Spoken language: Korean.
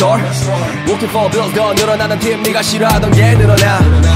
store Walking for bills 더 늘어나는 팀 네가 싫어하던 게 늘어나